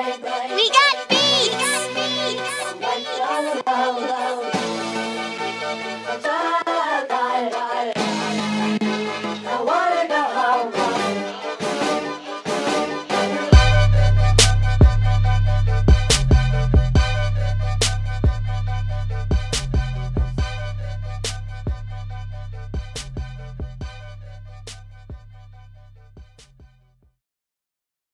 We got